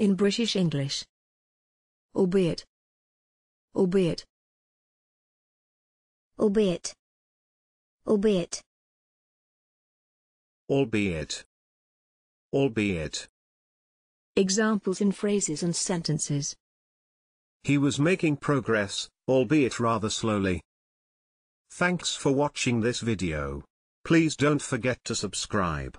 In British English. Albeit. Albeit. albeit, albeit, albeit, albeit. Examples in phrases and sentences. He was making progress, albeit rather slowly. Thanks for watching this video. Please don't forget to subscribe.